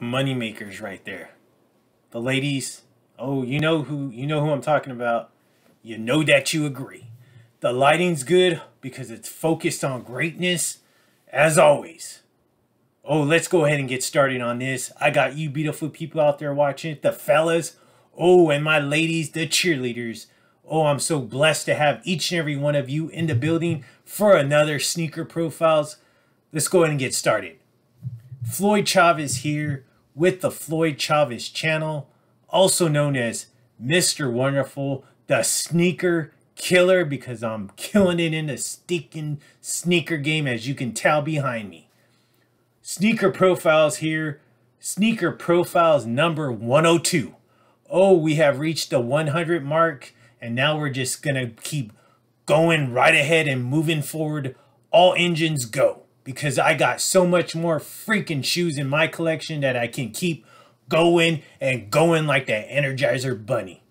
money makers right there. The ladies, oh, you know who you know who I'm talking about. You know that you agree. The lighting's good because it's focused on greatness as always. Oh, let's go ahead and get started on this. I got you beautiful people out there watching, the fellas. Oh, and my ladies, the cheerleaders. Oh, I'm so blessed to have each and every one of you in the building for another Sneaker Profiles. Let's go ahead and get started. Floyd Chavez here with the Floyd Chavez channel, also known as Mr. Wonderful, the sneaker killer, because I'm killing it in the stinking sneaker game, as you can tell behind me. Sneaker profiles here, sneaker profiles number 102. Oh, we have reached the 100 mark, and now we're just gonna keep going right ahead and moving forward. All engines go because I got so much more freaking shoes in my collection that I can keep going and going like that Energizer Bunny.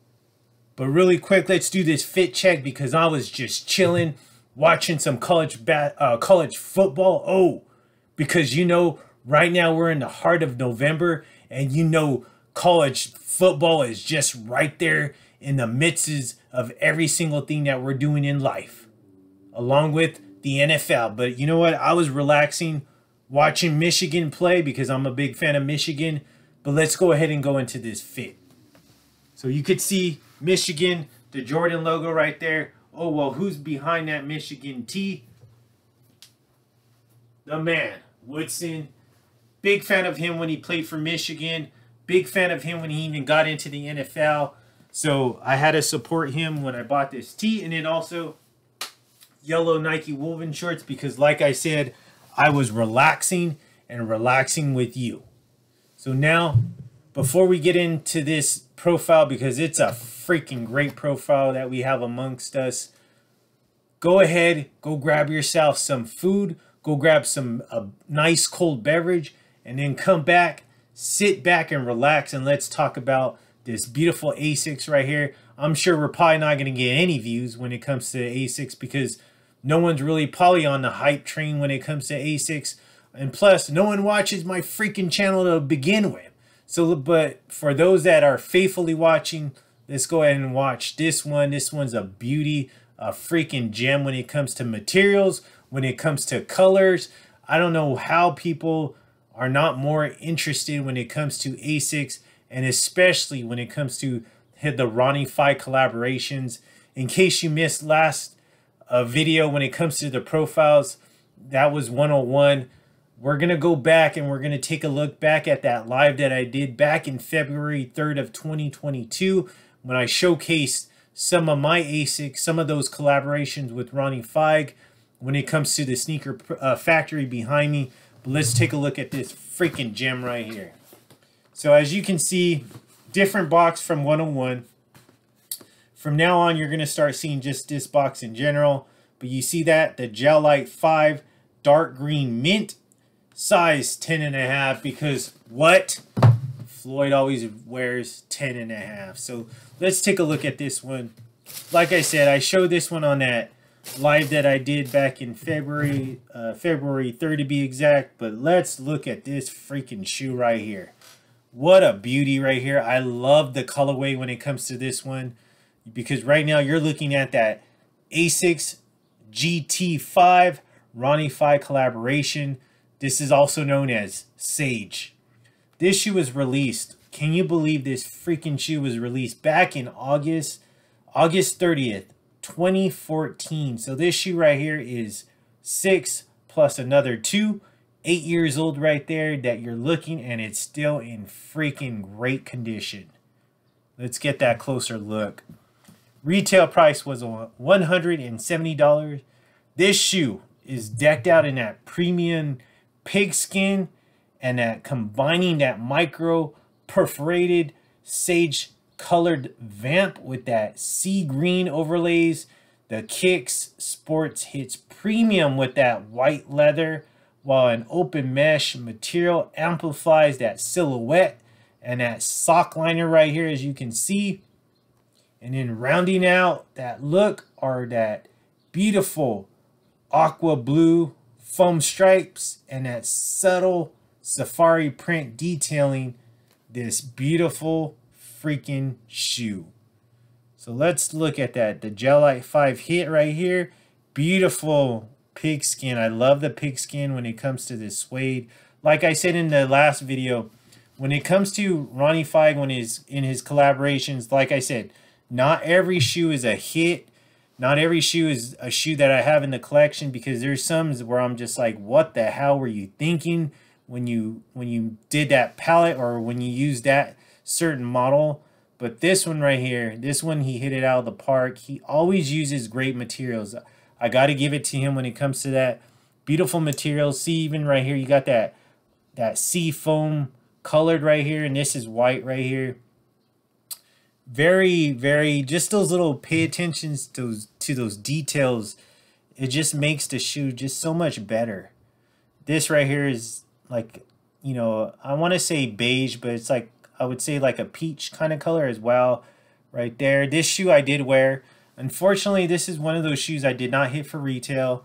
But really quick, let's do this fit check because I was just chilling, watching some college bat, uh, college football. Oh, because you know, right now we're in the heart of November, and you know, college football is just right there in the midst of every single thing that we're doing in life, along with the NFL. But you know what? I was relaxing watching Michigan play because I'm a big fan of Michigan. But let's go ahead and go into this fit. So you could see Michigan, the Jordan logo right there. Oh, well, who's behind that Michigan T? The man, Woodson. Big fan of him when he played for Michigan. Big fan of him when he even got into the NFL. So I had to support him when I bought this tee. And then also yellow Nike woven shorts because, like I said, I was relaxing and relaxing with you. So now, before we get into this profile, because it's a freaking great profile that we have amongst us, go ahead, go grab yourself some food, go grab some a nice cold beverage, and then come back, sit back and relax, and let's talk about this beautiful Asics right here. I'm sure we're probably not going to get any views when it comes to Asics because no one's really probably on the hype train when it comes to Asics. And plus, no one watches my freaking channel to begin with. So, but for those that are faithfully watching, let's go ahead and watch this one. This one's a beauty, a freaking gem when it comes to materials, when it comes to colors. I don't know how people are not more interested when it comes to Asics, and especially when it comes to hit the Ronnie Fieg collaborations. In case you missed last a video when it comes to the profiles. That was 101. We're going to go back and we're going to take a look back at that live that I did back in February 3rd of 2022 when I showcased some of my ASICs, some of those collaborations with Ronnie Fieg when it comes to the sneaker uh, factory behind me. But let's take a look at this freaking gem right here. So as you can see, different box from 101. From now on, you're going to start seeing just this box in general. But you see that? The Gel Lyte 5 Dark Green Mint. Size 10 and a half because what? Floyd always wears 10 and a half. So let's take a look at this one. Like I said, I showed this one on that live that I did back in February, uh, February 3rd to be exact. But let's look at this freaking shoe right here. What a beauty right here. I love the colorway when it comes to this one because right now you're looking at that Asics GT5 Ronnie Fieg collaboration. This is also known as Sage. This shoe was released. Can you believe this freaking shoe was released back in August, August 30th, 2014. So this shoe right here is six plus another two, eight years old right there that you're looking and it's still in freaking great condition. Let's get that closer look. Retail price was $170. This shoe is decked out in that premium pigskin and that combining that micro perforated sage colored vamp with that sea green overlays. The kicks sports hits premium with that white leather while an open mesh material amplifies that silhouette and that sock liner right here as you can see and then rounding out that look are that beautiful aqua blue foam stripes and that subtle safari print detailing this beautiful freaking shoe. So let's look at that. The Gel-Lyte 5 hit right here. Beautiful pigskin. I love the pigskin when it comes to this suede. Like I said in the last video, when it comes to Ronnie Fieg when he's in his collaborations, like I said, not every shoe is a hit. Not every shoe is a shoe that I have in the collection because there's some where I'm just like, what the hell were you thinking when you when you did that palette or when you used that certain model? But this one right here, this one he hit it out of the park. He always uses great materials. I got to give it to him when it comes to that beautiful material. See, even right here, you got that that sea foam colored right here, and this is white right here very very just those little pay attentions to those to those details. It just makes the shoe just so much better. This right here is like you know i want to say beige but it's like i would say like a peach kind of color as well right there. This shoe i did wear. Unfortunately this is one of those shoes i did not hit for retail.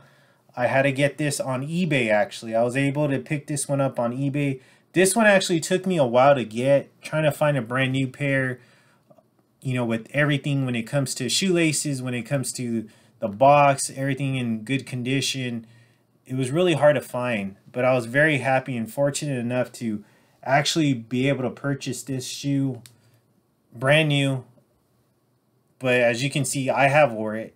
I had to get this on ebay actually. I was able to pick this one up on ebay. This one actually took me a while to get trying to find a brand new pair you know, with everything when it comes to shoelaces, when it comes to the box, everything in good condition, it was really hard to find. But I was very happy and fortunate enough to actually be able to purchase this shoe brand new. But as you can see, I have wore it.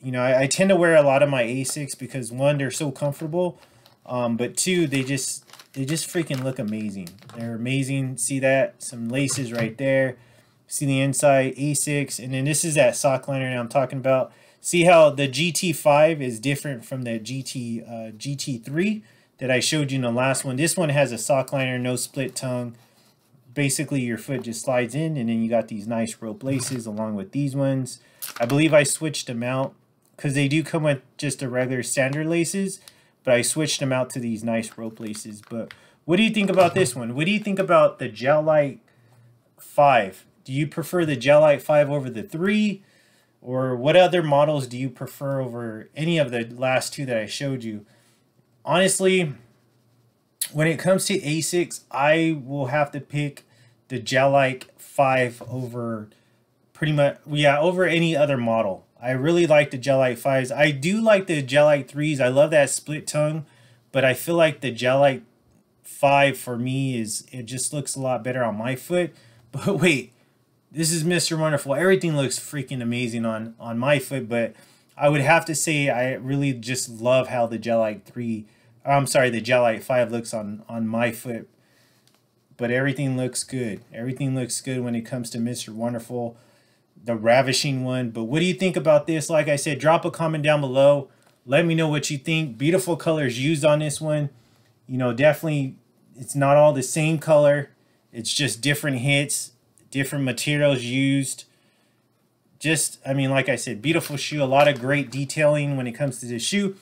You know, I, I tend to wear a lot of my Asics because one, they're so comfortable. Um, but two, they just they just freaking look amazing. They're amazing. See that? Some laces right there. See the inside Asics, and then this is that sock liner I'm talking about. See how the GT5 is different from the GT uh, GT3 that I showed you in the last one. This one has a sock liner, no split tongue. Basically, your foot just slides in, and then you got these nice rope laces along with these ones. I believe I switched them out because they do come with just the regular standard laces, but I switched them out to these nice rope laces. But what do you think about this one? What do you think about the Gel-Lyte 5? Do you prefer the Gel-Lyte 5 over the 3? Or what other models do you prefer over any of the last two that I showed you? Honestly, when it comes to ASICs, I will have to pick the Gel-Lyte 5 over pretty much, yeah, over any other model. I really like the Gel-Lyte 5s. I do like the Gel-Lyte 3s. I love that split tongue, but I feel like the Gel-Lyte 5 for me is, it just looks a lot better on my foot. But wait, this is Mr. Wonderful. Everything looks freaking amazing on on my foot, but I would have to say I really just love how the Gel-Lyte 3 I'm sorry, the Gel-Lyte 5 looks on on my foot. But everything looks good. Everything looks good when it comes to Mr. Wonderful, the ravishing one. But what do you think about this? Like I said, drop a comment down below. Let me know what you think. Beautiful colors used on this one. You know, definitely it's not all the same color. It's just different hits different materials used. Just, I mean, like I said, beautiful shoe. A lot of great detailing when it comes to this shoe.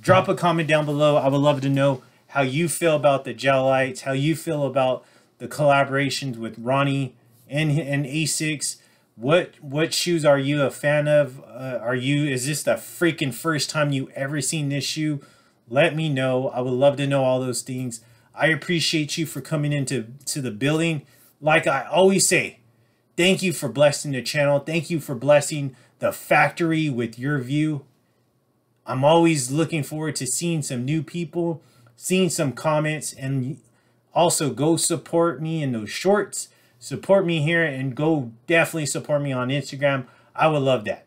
Drop a comment down below. I would love to know how you feel about the Gel-Lytes, how you feel about the collaborations with Ronnie and, and Asics. What what shoes are you a fan of? Uh, are you is this the freaking first time you ever seen this shoe? Let me know. I would love to know all those things. I appreciate you for coming into to the building like I always say, thank you for blessing the channel. Thank you for blessing the factory with your view. I'm always looking forward to seeing some new people, seeing some comments, and also go support me in those shorts. Support me here and go definitely support me on Instagram. I would love that.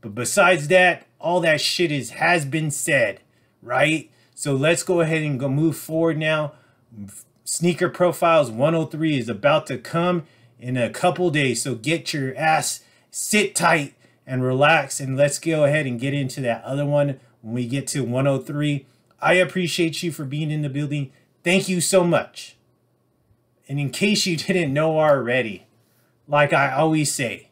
But besides that, all that shit is has been said, right? So let's go ahead and go move forward now. Sneaker Profiles 103 is about to come in a couple days. So get your ass, sit tight and relax. And let's go ahead and get into that other one when we get to 103. I appreciate you for being in the building. Thank you so much. And in case you didn't know already, like I always say,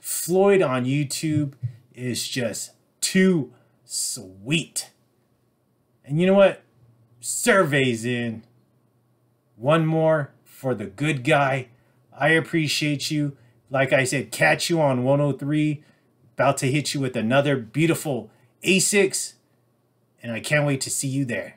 Floyd on YouTube is just too sweet. And you know what? Surveys in. One more for the good guy. I appreciate you. Like I said, catch you on 103. About to hit you with another beautiful Asics. And I can't wait to see you there.